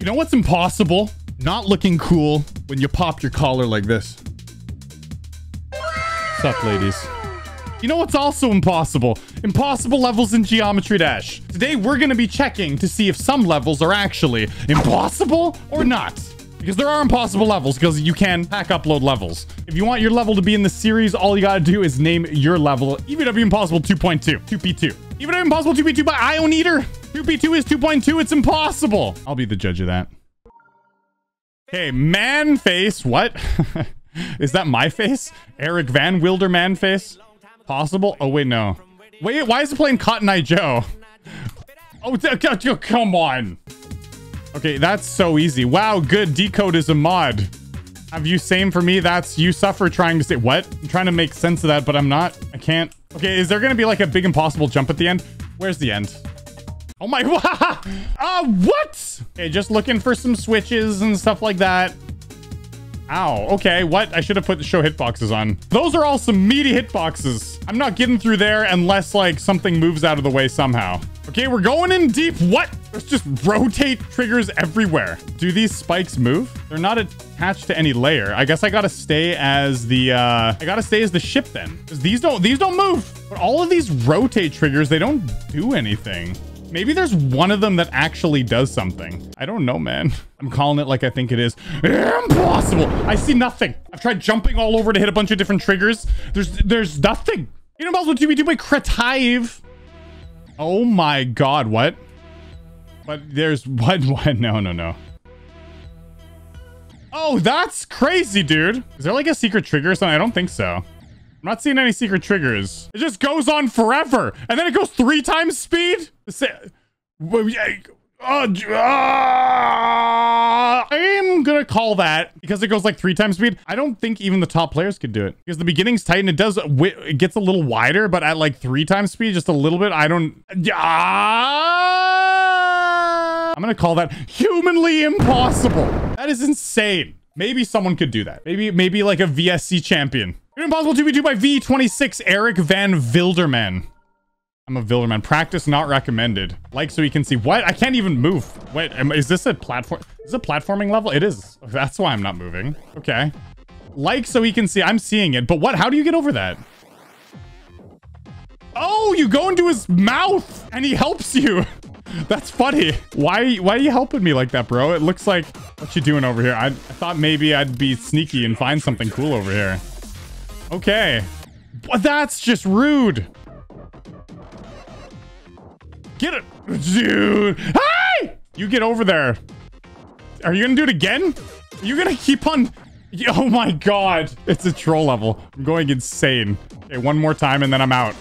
You know what's impossible? Not looking cool when you pop your collar like this. What's up, ladies? You know what's also impossible? Impossible levels in Geometry Dash. Today, we're going to be checking to see if some levels are actually impossible or not. Because there are impossible levels because you can pack upload levels. If you want your level to be in the series, all you gotta do is name your level. EVW Impossible 2.2, 2P2. EVW Impossible 2P2 by Ion Eater. 2P2 is 2.2, it's impossible. I'll be the judge of that. Hey, man face, what? is that my face? Eric Van Wilderman face? Possible? Oh, wait, no. Wait, why is it playing Cotton Eye Joe? Oh, come on. Okay, that's so easy. Wow, good. Decode is a mod. Have you same for me? That's you suffer trying to say what? I'm trying to make sense of that, but I'm not. I can't. Okay, is there gonna be like a big impossible jump at the end? Where's the end? Oh my, uh, what? Okay, just looking for some switches and stuff like that. Ow, okay, what? I should have put the show hitboxes on. Those are all some meaty hitboxes. I'm not getting through there unless like something moves out of the way somehow. Okay, we're going in deep. What? There's just rotate triggers everywhere. Do these spikes move? They're not attached to any layer. I guess I gotta stay as the, uh, I gotta stay as the ship then. Because these don't, these don't move. But all of these rotate triggers, they don't do anything. Maybe there's one of them that actually does something. I don't know, man. I'm calling it like I think it is. Impossible. I see nothing. I've tried jumping all over to hit a bunch of different triggers. There's there's nothing. You know, possible to be do Cretive. Oh my god, what? But there's what what no no no. Oh, that's crazy, dude. Is there like a secret trigger or something? I don't think so. I'm not seeing any secret triggers. It just goes on forever. And then it goes three times speed? Uh, I'm gonna call that because it goes like three times speed. I don't think even the top players could do it because the beginning's tight and it does it gets a little wider, but at like three times speed, just a little bit. I don't. I'm gonna call that humanly impossible. That is insane. Maybe someone could do that. Maybe maybe like a VSC champion. Impossible 2v2 by V26 Eric Van Wilderman. I'm a Vilderman. Practice not recommended. Like so you can see. What? I can't even move. Wait, am, is this a platform? Is a platforming level? It is. That's why I'm not moving. Okay. Like so he can see. I'm seeing it. But what? How do you get over that? Oh, you go into his mouth and he helps you. That's funny. Why, why are you helping me like that, bro? It looks like... What you doing over here? I, I thought maybe I'd be sneaky and find something cool over here. Okay. But that's just rude. Get it, dude. Hey! You get over there. Are you gonna do it again? You gonna keep on... Oh my god. It's a troll level. I'm going insane. Okay, one more time and then I'm out.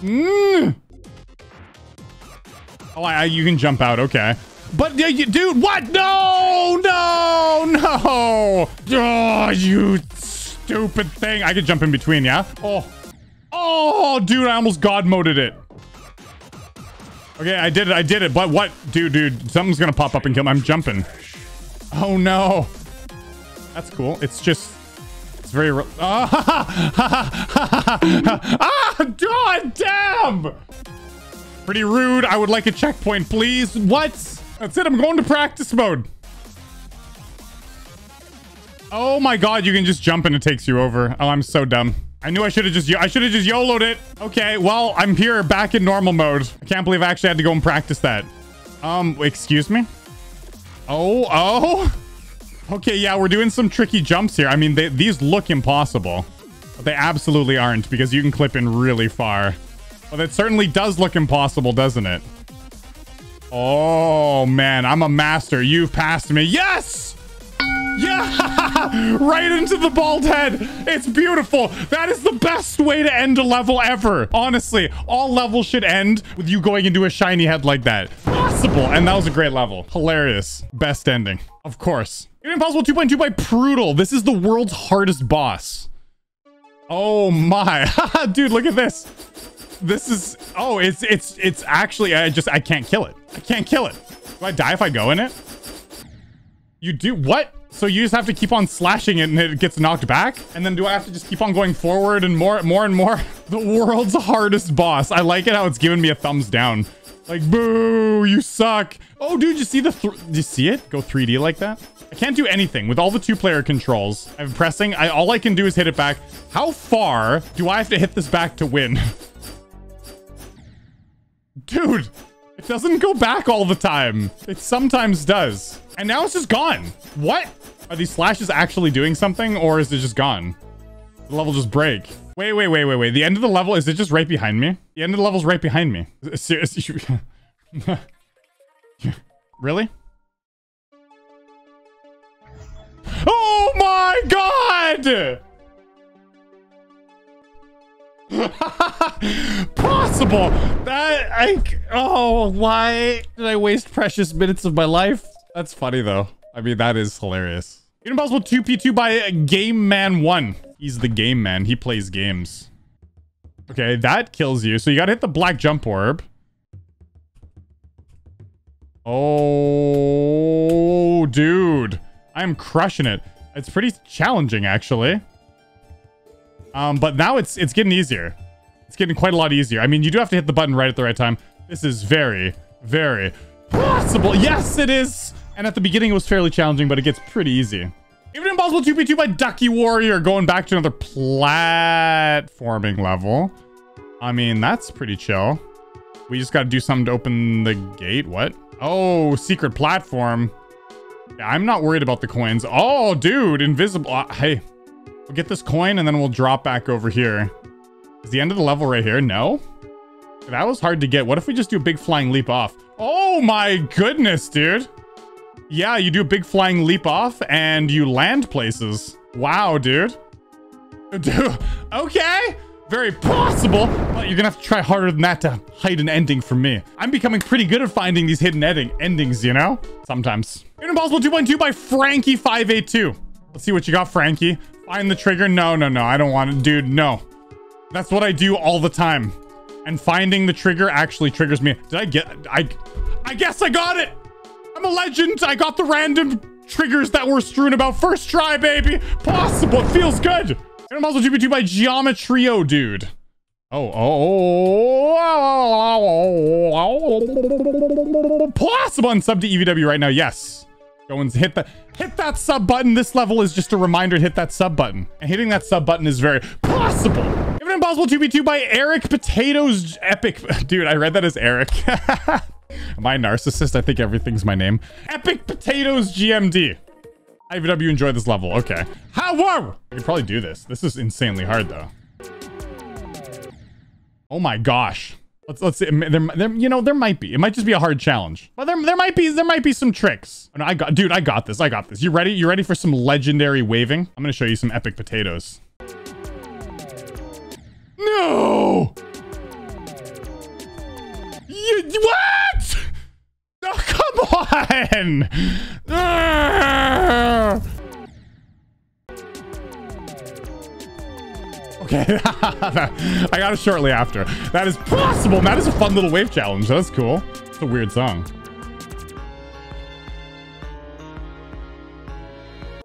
Mm. Oh, I, you can jump out. Okay. But, you, dude, what? No, no, no. Oh, you stupid thing. I could jump in between, yeah? Oh. Oh, dude, I almost god moded it. Okay, I did it. I did it. But what? Dude, dude, something's going to pop up and kill me. I'm jumping. Oh, no. That's cool. It's just... It's very... Ah, ah, god damn! Pretty rude. I would like a checkpoint, please. What? That's it. I'm going to practice mode. Oh my god, you can just jump and it takes you over. Oh, I'm so dumb. I knew I should have just I should have just YOLO'd it. Okay, well, I'm here back in normal mode. I can't believe I actually had to go and practice that. Um, excuse me? Oh, oh. Okay, yeah, we're doing some tricky jumps here. I mean, they, these look impossible. But they absolutely aren't because you can clip in really far. But it certainly does look impossible, doesn't it? Oh, man, I'm a master. You've passed me. Yes! Yeah! right into the bald head. It's beautiful. That is the best way to end a level ever. Honestly, all levels should end with you going into a shiny head like that. Possible. And that was a great level. Hilarious. Best ending. Of course. Impossible 2.2 by Prudel. This is the world's hardest boss. Oh my. Dude, look at this. This is... Oh, it's it's it's actually... I just... I can't kill it. I can't kill it. Do I die if I go in it? You do... What? So you just have to keep on slashing it and it gets knocked back? And then do I have to just keep on going forward and more, more and more? The world's hardest boss. I like it how it's giving me a thumbs down. Like, boo, you suck. Oh, dude, you see the, th do you see it? Go 3D like that? I can't do anything with all the two player controls. I'm pressing. I, all I can do is hit it back. How far do I have to hit this back to win? Dude, it doesn't go back all the time. It sometimes does. And now it's just gone. What? Are these slashes actually doing something or is it just gone? The level just break. Wait, wait, wait, wait, wait. The end of the level, is it just right behind me? The end of the level's right behind me. Seriously? really? Oh my god! Possible! That, I, oh, why did I waste precious minutes of my life? That's funny though. I mean, that is hilarious. Impossible 2p2 by Game Man 1. He's the game man. He plays games. Okay, that kills you. So you gotta hit the black jump orb. Oh, dude. I'm crushing it. It's pretty challenging, actually. Um, but now it's it's getting easier. It's getting quite a lot easier. I mean, you do have to hit the button right at the right time. This is very, very possible. Yes, it is. And at the beginning, it was fairly challenging, but it gets pretty easy. EVW Impossible 2v2 by Ducky Warrior going back to another platforming level. I mean, that's pretty chill. We just got to do something to open the gate. What? Oh, secret platform. Yeah, I'm not worried about the coins. Oh, dude, invisible. Uh, hey, we'll get this coin and then we'll drop back over here. Is the end of the level right here? No? That was hard to get. What if we just do a big flying leap off? Oh my goodness, dude. Yeah, you do a big flying leap off and you land places. Wow, dude. Dude, okay. Very possible, but you're gonna have to try harder than that to hide an ending from me. I'm becoming pretty good at finding these hidden ending endings, you know? Sometimes. Impossible 2.2 by Frankie582. Let's see what you got, Frankie. Find the trigger. No, no, no. I don't want it. Dude, no. That's what I do all the time. And finding the trigger actually triggers me. Did I get... I... I guess I got it! I'm a legend. I got the random triggers that were strewn about first try, baby. Possible. It feels good. And I'm also GP2 by Geometrio, dude. Oh, oh, oh, possible and sub to EVW right now. Yes. Go and hit that hit that sub button. This level is just a reminder to hit that sub button. And hitting that sub button is very possible. EVW impossible 2v2 by Eric Potatoes Epic. Dude, I read that as Eric. Am I a narcissist? I think everything's my name. Epic Potatoes GMD. IVW enjoy this level. Okay. How? Whoa! I could probably do this. This is insanely hard, though. Oh my gosh. Let's let's see. There, there, you know, there might be. It might just be a hard challenge. But there, there might be there might be some tricks. I got, dude. I got this. I got this. You ready? You ready for some legendary waving? I'm gonna show you some epic potatoes. No. You what? Oh, come on. Okay, I got it shortly after. That is possible. That is a fun little wave challenge. That's cool. It's a weird song.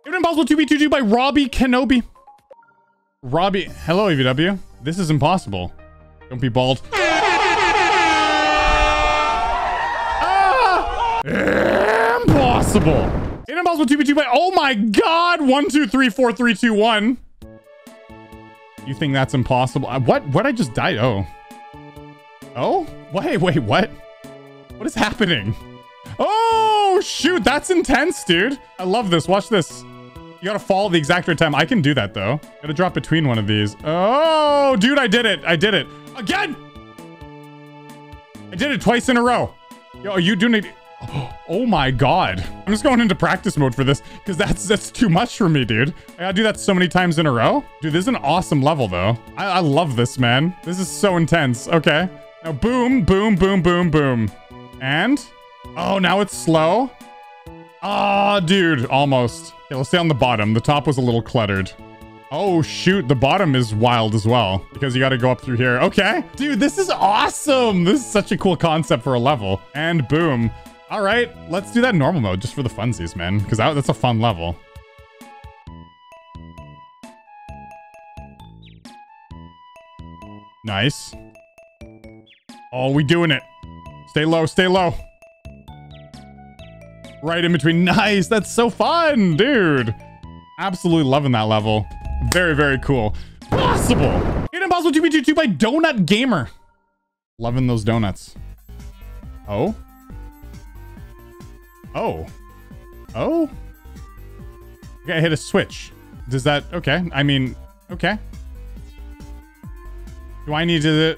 EVW Impossible 2v22 by Robbie Kenobi. Robbie, hello EVW. This is impossible. Don't be bald. ah! Impossible. Impossible 2v2 by, oh my god, one, two, three, four, three, two, one. You think that's impossible? Uh, what? What? I just died? Oh. Oh? Wait, wait, what? What is happening? Oh, shoot. That's intense, dude. I love this. Watch this. You gotta fall the exact right time. I can do that, though. Gotta drop between one of these. Oh, dude, I did it. I did it. Again! I did it twice in a row. Yo, are you doing it? Oh my god. I'm just going into practice mode for this because that's that's too much for me, dude. I gotta do that so many times in a row. Dude, this is an awesome level, though. I, I love this, man. This is so intense. Okay. Now, boom, boom, boom, boom, boom. And? Oh, now it's slow? Ah, oh, dude. Almost. Okay, let's stay on the bottom. The top was a little cluttered. Oh, shoot. The bottom is wild as well because you got to go up through here. Okay. Dude, this is awesome. This is such a cool concept for a level. And boom. All right, let's do that normal mode just for the funsies, man, because that, that's a fun level. Nice. Oh, we doing it. Stay low, stay low. Right in between. Nice. That's so fun, dude. Absolutely loving that level. Very, very cool. Possible. It Impossible 2v22 by Donut Gamer. Loving those donuts. Oh? Oh. Oh? Okay, I hit a switch. Does that... Okay. I mean... Okay. Do I need to...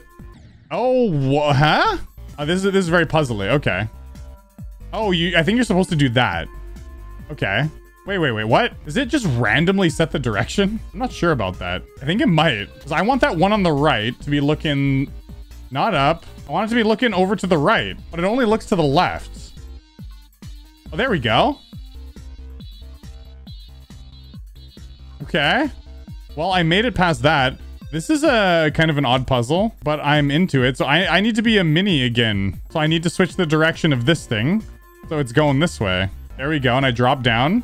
Oh, what? huh? Oh, this is this is very puzzly. Okay. Oh, you. I think you're supposed to do that. Okay. Wait, wait, wait. What? Does it just randomly set the direction? I'm not sure about that. I think it might. Because I want that one on the right to be looking not up. I want it to be looking over to the right, but it only looks to the left. Oh, there we go. Okay. Well, I made it past that. This is a kind of an odd puzzle, but I'm into it. So I, I need to be a mini again. So I need to switch the direction of this thing. So it's going this way. There we go. And I drop down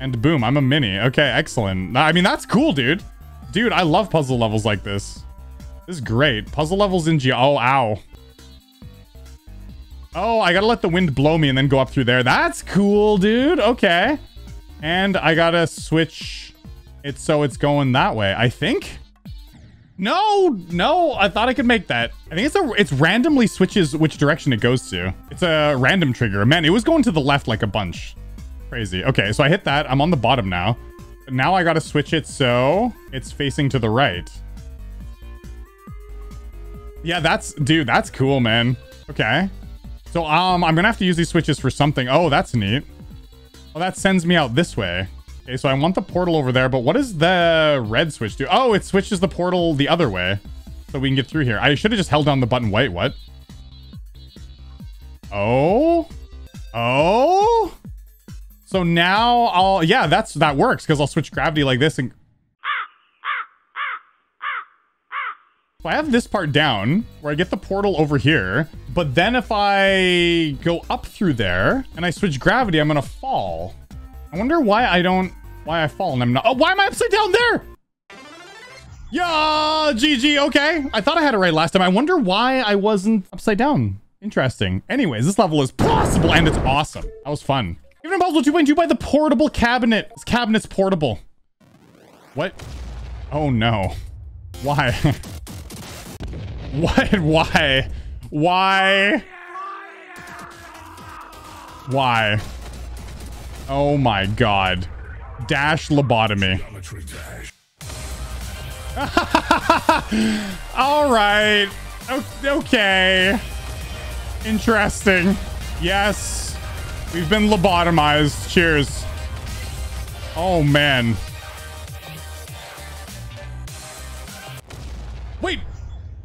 and boom, I'm a mini. Okay, excellent. I mean, that's cool, dude. Dude, I love puzzle levels like this. This is great. Puzzle levels in G. Oh, ow. Oh, I gotta let the wind blow me and then go up through there. That's cool, dude. Okay. And I gotta switch it so it's going that way, I think. No, no, I thought I could make that. I think it's a, it's randomly switches which direction it goes to. It's a random trigger. Man, it was going to the left like a bunch. Crazy. Okay, so I hit that. I'm on the bottom now. But now I gotta switch it so it's facing to the right. Yeah, that's, dude, that's cool, man. Okay. So, um, I'm gonna have to use these switches for something. Oh, that's neat. Well, that sends me out this way. Okay, so I want the portal over there, but what does the red switch do? Oh, it switches the portal the other way. So we can get through here. I should have just held down the button Wait, What? Oh? Oh? So now I'll... Yeah, that's that works because I'll switch gravity like this and... So I have this part down where I get the portal over here. But then if I go up through there and I switch gravity, I'm to fall. I wonder why I don't, why I fall and I'm not, oh, why am I upside down there? Yeah, GG, okay. I thought I had it right last time. I wonder why I wasn't upside down. Interesting. Anyways, this level is possible and it's awesome. That was fun. EVW Impossible 2.2 by the portable cabinet. This cabinet's portable. What? Oh no. Why? what? Why? Why? Why? Oh my god. Dash lobotomy. All right. Okay. Interesting. Yes. We've been lobotomized. Cheers. Oh, man. Wait.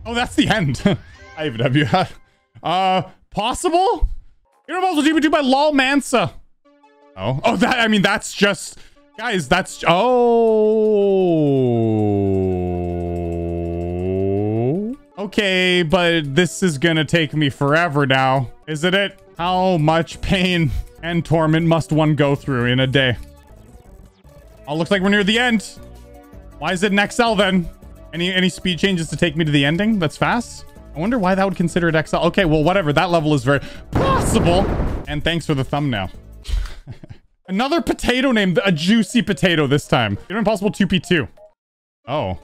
Oh, that's the end. I even have you. Uh, possible? Will be by Lol Mansa. Oh, oh, that, I mean, that's just, guys, that's, oh. Okay, but this is gonna take me forever now, isn't it? How much pain and torment must one go through in a day? Oh, looks like we're near the end. Why is it an XL then? Any any speed changes to take me to the ending? That's fast? I wonder why that would consider it XL. Okay, well, whatever. That level is very possible. And thanks for the thumbnail. Another potato named a juicy potato this time. Impossible 2p2. Oh.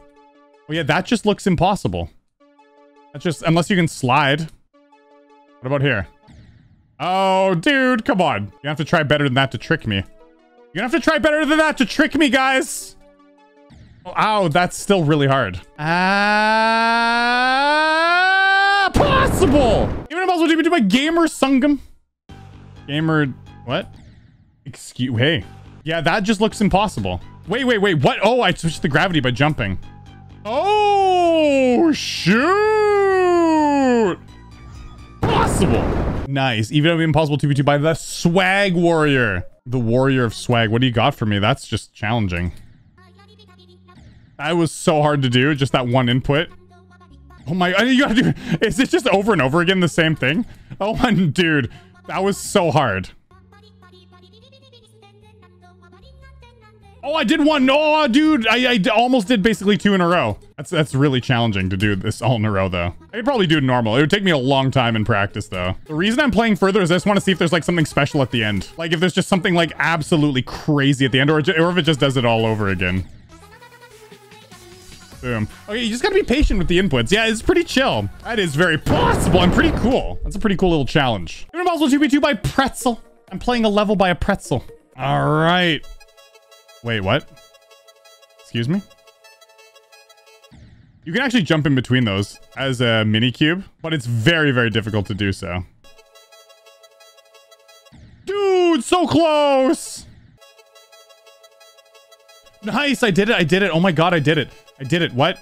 Well, yeah, that just looks impossible. That's just, unless you can slide. What about here? Oh, dude, come on. You have to try better than that to trick me. You have to try better than that to trick me, guys. Oh, ow, that's still really hard. Ah, possible. EVW impossible 2p2 by Gamer Sungam. Gamer, what? Excuse, hey. Yeah, that just looks impossible. Wait, wait, wait, what? Oh, I switched the gravity by jumping. Oh, shoot! Possible. Nice. EVW impossible 2v2 by the Swag Warrior. The Warrior of Swag. What do you got for me? That's just challenging. That was so hard to do, just that one input. Oh my, you gotta do, is it just over and over again the same thing? Oh my, dude, that was so hard. Oh, I did one. Oh, dude, I, I almost did basically two in a row. That's that's really challenging to do this all in a row, though. I could probably do it normal. It would take me a long time in practice, though. The reason I'm playing further is I just want to see if there's like something special at the end. Like if there's just something like absolutely crazy at the end, or, or if it just does it all over again. Boom. Okay, you just gotta be patient with the inputs. Yeah, it's pretty chill. That is very possible and pretty cool. That's a pretty cool little challenge. Impossible 2v2 by Pretzel. I'm playing a level by a pretzel. All right. Wait, what? Excuse me? You can actually jump in between those as a mini cube, but it's very, very difficult to do so. Dude, so close! Nice, I did it, I did it. Oh my god, I did it. I did it. What?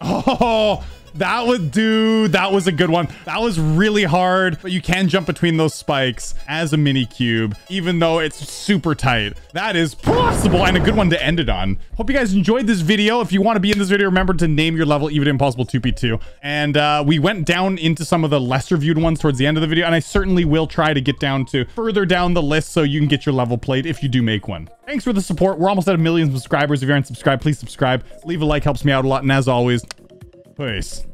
Oh, that was, dude, that was a good one. That was really hard, but you can jump between those spikes as a mini cube, even though it's super tight. That is possible and a good one to end it on. Hope you guys enjoyed this video. If you want to be in this video, remember to name your level EVW Impossible 2p2. And uh, we went down into some of the lesser viewed ones towards the end of the video, and I certainly will try to get down to further down the list so you can get your level played if you do make one. Thanks for the support. We're almost at a million subscribers. If you aren't subscribed, please subscribe. Leave a like, helps me out a lot. And as always, Peace.